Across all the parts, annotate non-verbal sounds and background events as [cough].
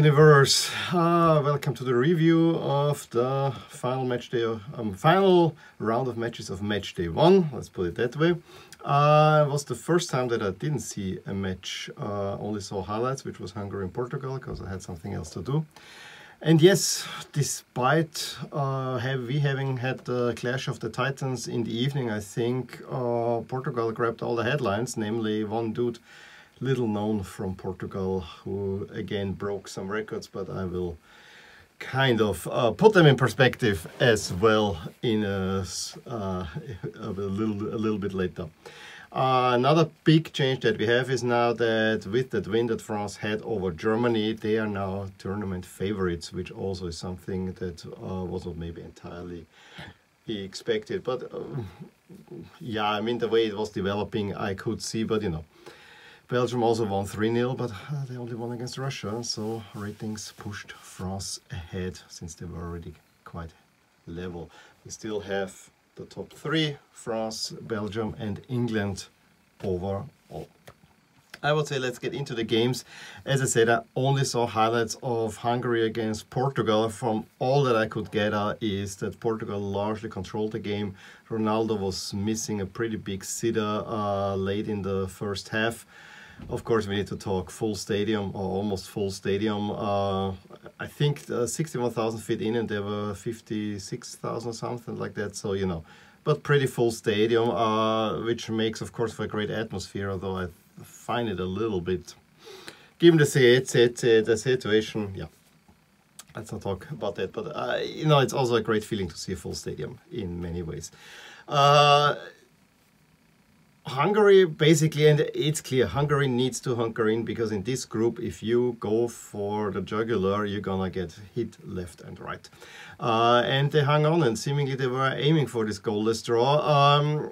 Universe, uh, welcome to the review of the final match day, um, final round of matches of match day one. Let's put it that way. Uh, it was the first time that I didn't see a match, uh, only saw highlights, which was Hungary and Portugal, because I had something else to do. And yes, despite uh, have we having had the clash of the titans in the evening, I think Portugal grabbed all the headlines, namely one dude little known from Portugal who again broke some records, but I will kind of uh, put them in perspective as well in a, uh, a little a little bit later. Uh, another big change that we have is now that with that win that France had over Germany, they are now tournament favorites, which also is something that uh, was not maybe entirely expected. But uh, yeah, I mean, the way it was developing, I could see, but you know. Belgium also won 3-0, but uh, they only won against Russia, so ratings pushed France ahead since they were already quite level. We still have the top three, France, Belgium and England overall. I would say let's get into the games. As I said, I only saw highlights of Hungary against Portugal. From all that I could get uh, is that Portugal largely controlled the game. Ronaldo was missing a pretty big sitter uh, late in the first half. Of course, we need to talk full stadium or almost full stadium. Uh, I think uh, 61,000 feet in and there were 56,000 something like that. So, you know, but pretty full stadium, uh, which makes, of course, for a great atmosphere, although I find it a little bit, given the, the situation, yeah. Let's not talk about that, but uh, you know, it's also a great feeling to see a full stadium in many ways. Uh, Hungary basically, and it's clear, Hungary needs to hunker in because in this group, if you go for the jugular, you're gonna get hit left and right. Uh, and they hung on and seemingly they were aiming for this goalless draw. Um,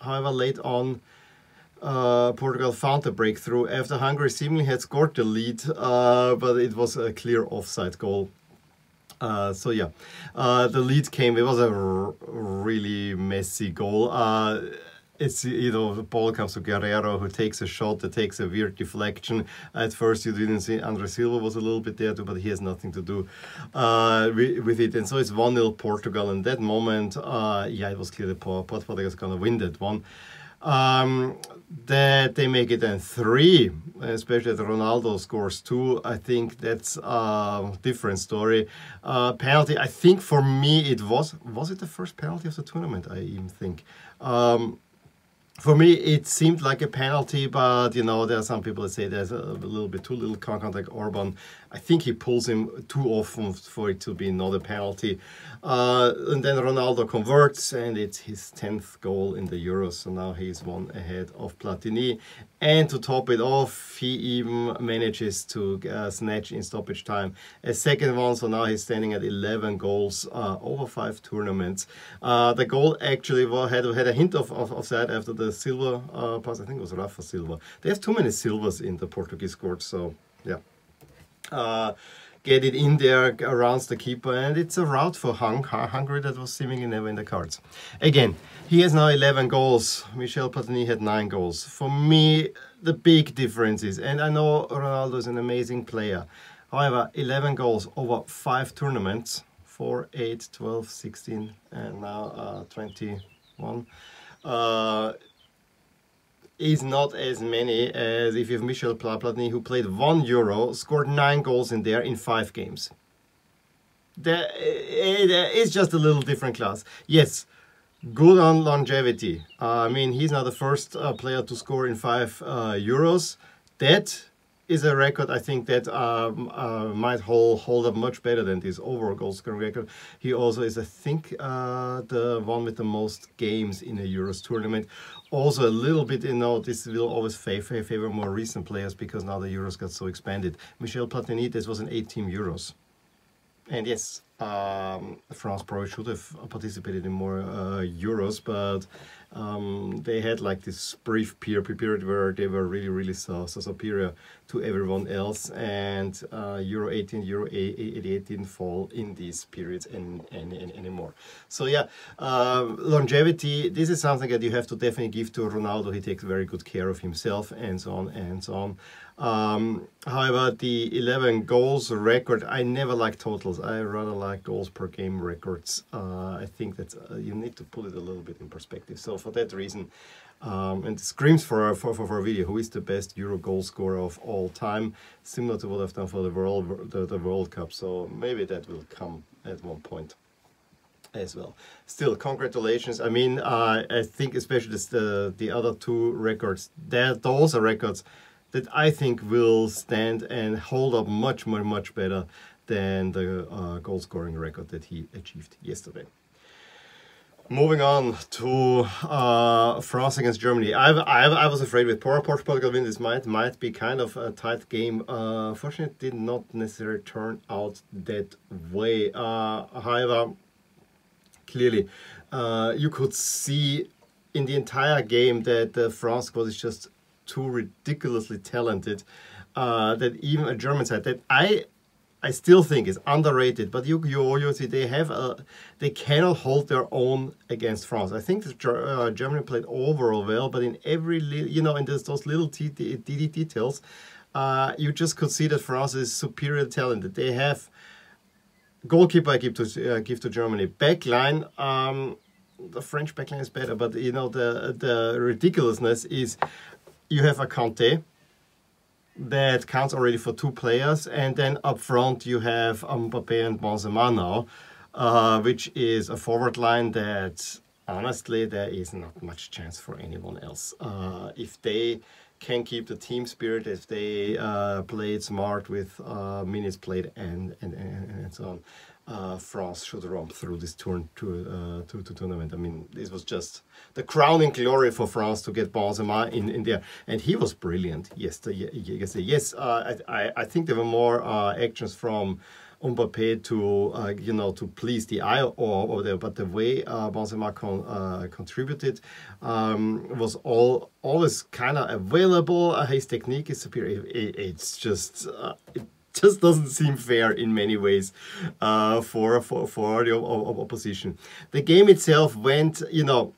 however, late on, uh, Portugal found the breakthrough after Hungary seemingly had scored the lead, uh, but it was a clear offside goal. Uh, so yeah, uh, the lead came, it was a really messy goal. It's you know the ball comes to Guerreiro who takes a shot that takes a weird deflection. At first you didn't see Andre Silva was a little bit there too, but he has nothing to do uh, with, it. And so it's 1-0 Portugal. And that moment, uh, yeah, it was clear that Portugal is gonna win that one. Um, that they make it then three, especially that Ronaldo scores two. I think that's a different story. Uh, penalty, I think for me it was, was it the first penalty of the tournament? I even think. Um, for me, it seemed like a penalty, but you know, there are some people that say there's a, little bit too little contact Orban. I think he pulls him too often for it to be not a penalty. Uh, and then Ronaldo converts, and it's his 10th goal in the Euros. So now he's one ahead of Platini. And to top it off, he even manages to uh, snatch in stoppage time a second one. So now he's standing at 11 goals uh, over five tournaments. Uh, the goal actually had, had a hint of, of, of that after the Silva uh, pass. I think it was Rafa Silva. They have too many Silvas in the Portuguese court. So, yeah. Uh, get it in there around the keeper and it's a route for Hung Hungary that was seemingly never in the cards. Again, he has now 11 goals. Michel Platini had 9 goals. For me, the big difference is, and I know Ronaldo is an amazing player, however, 11 goals over 5 tournaments, 4, 8, 12, 16 and now uh, 21. Uh, is not as many as if you have Michel Platini who played one Euro, scored nine goals in there in five games. it's just a little different class. Yes, good on longevity. I mean, he's not the first uh, player to score in five uh, Euros. That is a record I think that um, uh, might hold, hold up much better than this overall goal scoring record. He also is, I think, uh, the one with the most games in a Euros tournament. Also, a little bit, you know, this will always favor, favor more recent players because now the Euros got so expanded. Michel Platini, this was an 8 team Euros. And yes, um, France probably should have participated in more uh, Euros, but um, they had like this brief peer period where they were really, really so, so superior to everyone else, and uh, Euro 18, Euro 88 didn't fall in these periods any, any, anymore. So yeah, uh, longevity, this is something that you have to definitely give to Ronaldo. He takes very good care of himself and so on and so on. Um, however, the 11 goals record, I never like totals. I rather like goals per game records. Uh, I think that uh, you need to put it a little bit in perspective. So for that reason, um, and screams for, for, for, for video, who is the best Euro goal scorer of all time, similar to what I've done for the World, the, the World Cup. So maybe that will come at one point as well. Still, congratulations. I mean, uh, I think especially the, the other two records, those are records that I think will stand and hold up much, much, much better than the uh, goal scoring record that he achieved yesterday. Moving on to uh, France against Germany. I've, I've, i was afraid with poor Portugal win this might might be kind of a tight game. Uh, fortunately, it did not necessarily turn out that way. Uh, however, clearly, uh, you could see in the entire game that the France is just too ridiculously talented uh, that even a German side that I I still think is underrated, but you you, see they have a, they cannot hold their own against France. I think uh, Germany played overall well, but in every you know in this, those little details, uh, you just could see that France is superior talented. They have goalkeeper I give to uh, give to Germany backline. Um, the French backline is better, but you know the the ridiculousness is you have a Kanté that counts already for two players, and then up front you have Mbappe and Benzema now, uh, which is a forward line that honestly there is not much chance for anyone else. Uh, if they can keep the team spirit, if they uh, play it smart with uh, minutes played and, and, and, and so on, uh, France should romp through this turn to, uh, to, to, tournament. I mean, this was just the crowning glory for France to get Benzema in, in there. And he was brilliant yesterday. Yes, uh, I, I think there were more uh, actions from Mbappe to, uh, you know, to please the eye or, there, but the way uh, Benzema con, contributed um, was all always kind of available. his technique is superior. It, it's just... It, [laughs] just doesn't seem fair in many ways uh, for, for, for the opposition. The game itself went, you know,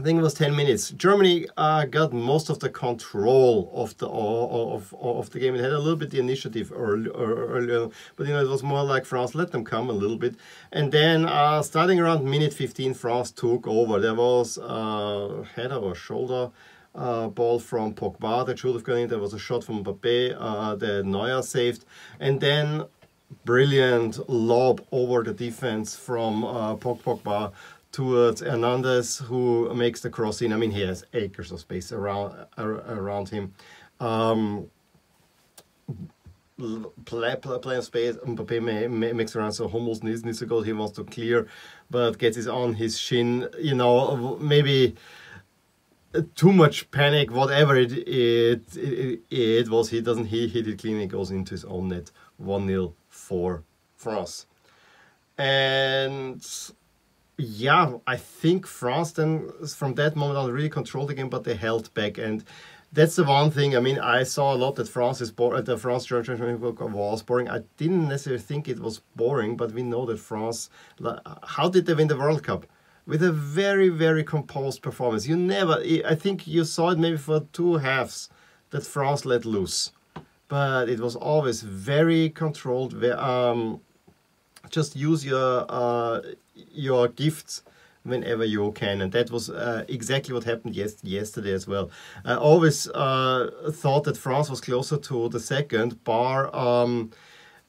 I think it was 10 minutes. Germany uh, got most of the control of the of, of the game. It had a little bit the initiative earlier, earlier but you know it was more like France let them come a little bit. And then uh, starting around minute 15, France took over. There was uh, header or shoulder uh, ball from Pogba that should have gone in. There was a shot from Mbappe uh, that Neuer saved. And then brilliant lob over the defense from uh, Pogba towards Hernandez who makes the cross in. I mean, he has acres of space around around him. Um, play, play, play of space, Mbappe may, may, makes around, so Hummels needs, needs to go, he wants to clear, but gets his on his shin, you know, maybe too much panic, whatever it it, it, it was, he doesn't he hit it clean, it goes into his own net, 1-0 for France. And yeah, I think France then from that moment on really controlled the game, but they held back and that's the one thing. I mean, I saw a lot that France is boring. Uh, the France German was boring. I didn't necessarily think it was boring, but we know that France. How did they win the World Cup? With a very, very composed performance. You never, I think you saw it maybe for two halves that France let loose. But it was always very controlled. Um, just use your uh, your gifts whenever you can. And that was uh, exactly what happened yes yesterday as well. I always uh, thought that France was closer to the second, bar um,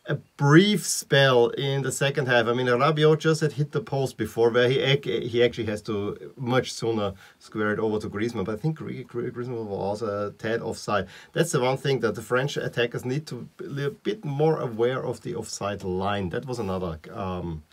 a brief spell in the second half. I mean, Rabiot just had hit the post before, where he he actually has to much sooner square it over to Griezmann. But I think Griezmann was a tad offside. That's the one thing that the French attackers need to be a bit more aware of the offside line. That was another um,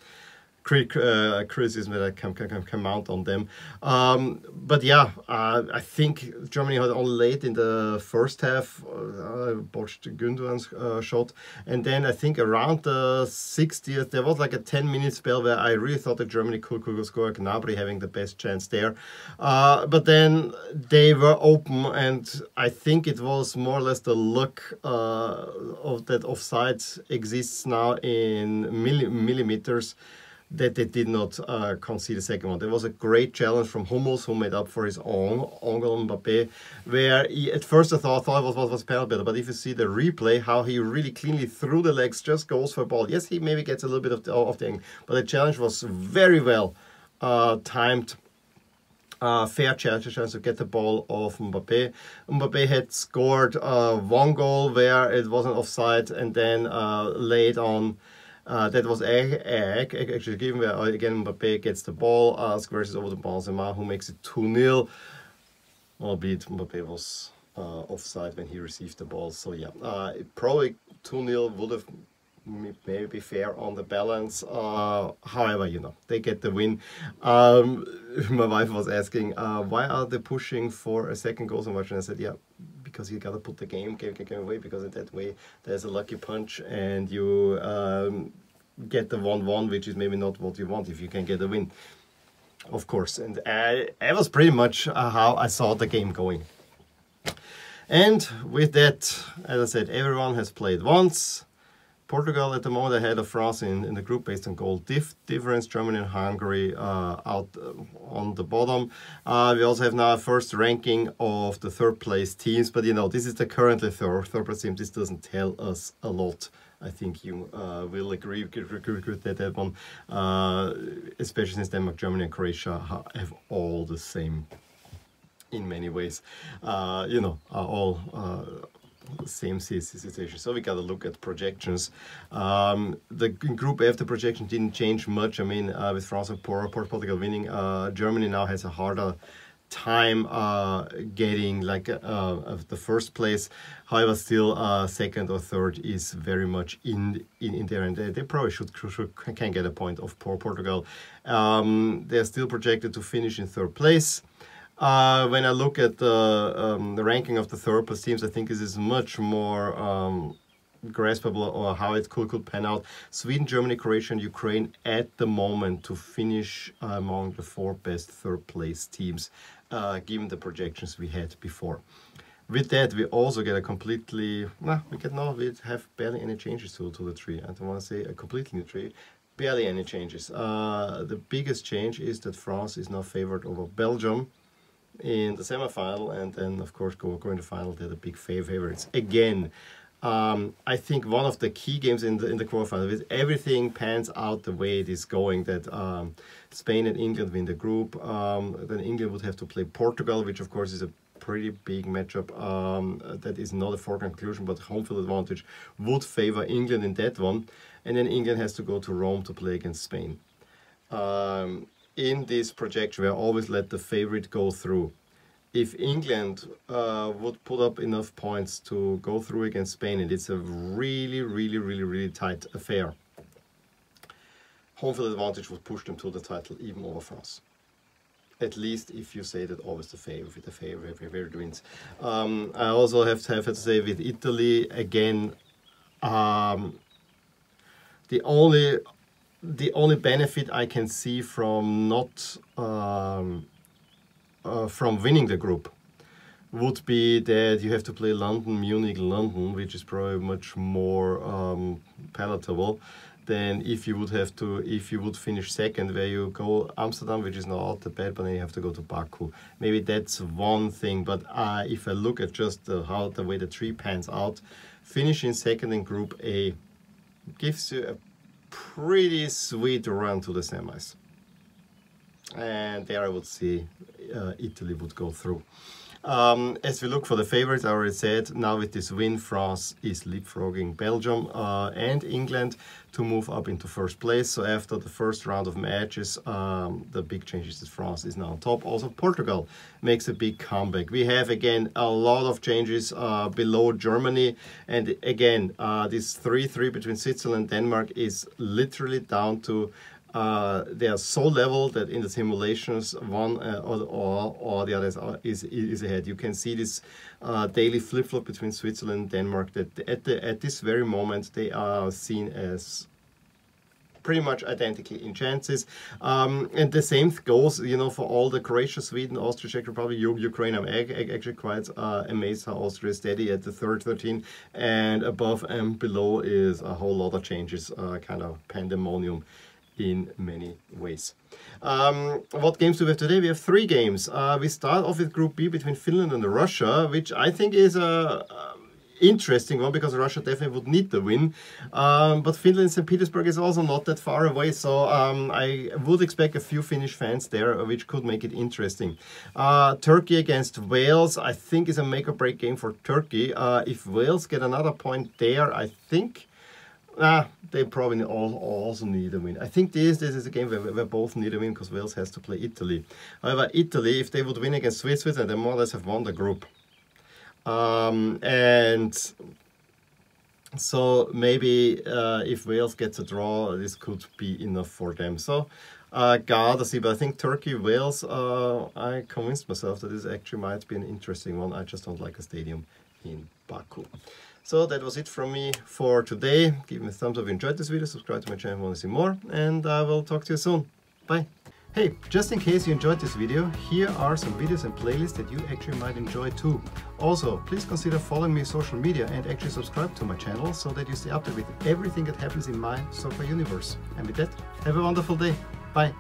uh, criticism that can, can, can mount on them. Um, but yeah, uh, I think Germany had only late in the first half uh, botched Gündogan's uh, shot, and then I think around the 60th there was like a 10 minute spell where I really thought that Germany could, could score. Gnabry having the best chance there, uh, but then they were open, and I think it was more or less the luck uh, of that offside exists now in milli millimeters that they did not uh, concede the second one. There was a great challenge from Hummels who made up for his own Angel Mbappe, where he, at first I thought, thought it was, was, was penalty, but if you see the replay, how he really cleanly through the legs just goes for a ball. Yes, he maybe gets a little bit of the, of the angle, but the challenge was very well uh, timed. Uh, fair chance, chance to get the ball off Mbappe. Mbappe had scored uh, one goal where it wasn't offside, and then uh, late on uh, that was Egg, egg. actually given where again Mbappe gets the ball, uh, versus over the Benzema, who makes it 2-0. Albeit Mbappe was uh, offside when he received the ball. So yeah, uh, probably 2-0 would have maybe fair on the balance. Uh, however, you know, they get the win. Um, my wife was asking, uh, why are they pushing for a second goal so much? And I said, yeah, because you got to put the game, game, game away because in that way there's a lucky punch and you um, get the 1-1, which is maybe not what you want if you can get a win, of course. And I, that was pretty much uh, how I saw the game going. And with that, as I said, everyone has played once. Portugal at the moment ahead of France in, in the group based on goal dif difference. Germany and Hungary uh, out uh, on the bottom. Uh, we also have now a first ranking of the third place teams, but you know, this is the currently third, third place team. This doesn't tell us a lot. I think you uh, will agree, with that, one, uh, especially since Denmark, Germany and Croatia have all the same in many ways. Uh, you know, all same situation. So we got to look at projections. Um, the Group F, the projection didn't change much. I mean, uh, with France and Portugal winning, uh, Germany now has a harder time uh, getting like uh, the first place. However, still uh, second or third is very much in in, in there, and they, they probably should, should can get a point of poor Portugal. Um, they're still projected to finish in third place. Uh, when I look at the, um, the ranking of the place teams, I think this is much more um, graspable or how it could, could pan out. Sweden, Germany, Croatia, and Ukraine at the moment to finish among the four best third place teams, uh, given the projections we had before. With that, we also get a completely, nah, we get now, we have barely any changes to, to the tree. I don't want to say a completely new tree, barely any changes. Uh, the biggest change is that France is now favored over Belgium in the semifinal, and then of course go going to final. They're the big favorites again. Um, I think one of the key games in the in the quarterfinal is everything pans out the way it is going. That um, Spain and England win the group. Um, then England would have to play Portugal, which of course is a pretty big matchup. Um, that is not a foregone conclusion, but home field advantage would favor England in that one. And then England has to go to Rome to play against Spain. Um, in this projection, we always let the favorite go through. If England uh, would put up enough points to go through against Spain, and it's a really, really, really, really tight affair, home field advantage would push them to the title even over France. At least if you say that always the favorite, the favorite, favorite wins. Um, I also have to have to say with Italy again. Um, the only the only benefit I can see from not um, uh, from winning the group would be that you have to play London, Munich, London, which is probably much more um, palatable than if you would have to if you would finish second where you go Amsterdam which is not that bad but then you have to go to Baku. Maybe that's one thing but uh, if I look at just how the way the tree pans out finishing second in group A gives you a pretty sweet run to the semis. And there I would see uh, Italy would go through. Um, as we look for the favorites, I already said, now with this win, France is leapfrogging Belgium uh, and England to move up into first place. So after the first round of matches, um, the big change is that France is now on top. Also, Portugal makes a big comeback. We have, again, a lot of changes uh, below Germany. And again, uh, this 3-3 between Switzerland and Denmark is literally down to uh, they are so level that in the simulations one uh, or, or, the others are, is, is ahead. You can see this uh, daily flip-flop between Switzerland and Denmark that at, the, at this very moment they are seen as pretty much identically in chances. Um, and the same goes, you know, for all the Croatia, Sweden, Austria, Czech Republic, Ukraine. I'm actually quite uh, amazed how Austria is steady at the third 13 and above and below is a whole lot of changes, uh, kind of pandemonium in many ways. Um, what games do we have today? We have three games. Uh, we start off with Group B between Finland and Russia, which I think is a, a interesting one because Russia definitely would need the win. Um, but Finland, St. Petersburg is also not that far away, so um, I would expect a few Finnish fans there, which could make it interesting. Uh, Turkey against Wales, I think, is a make or break game for Turkey. Uh, if Wales get another point there, I think Ah, they probably all, also need a win. I think this this is a game where, where both need a win because Wales has to play Italy. However, Italy, if they would win against Switzerland, they more or less have won the group. Um, and so maybe uh, if Wales gets a draw, this could be enough for them. So uh, see, but I think Turkey, Wales, uh, I convinced myself that this actually might be an interesting one. I just don't like a stadium in Baku. So that was it from me for today. Give me a thumbs up if you enjoyed this video, subscribe to my channel if you want to see more, and I will talk to you soon. Bye! Hey, just in case you enjoyed this video, here are some videos and playlists that you actually might enjoy too. Also, please consider following me on social media and actually subscribe to my channel so that you stay updated with everything that happens in my soccer universe. And with that, have a wonderful day. Bye!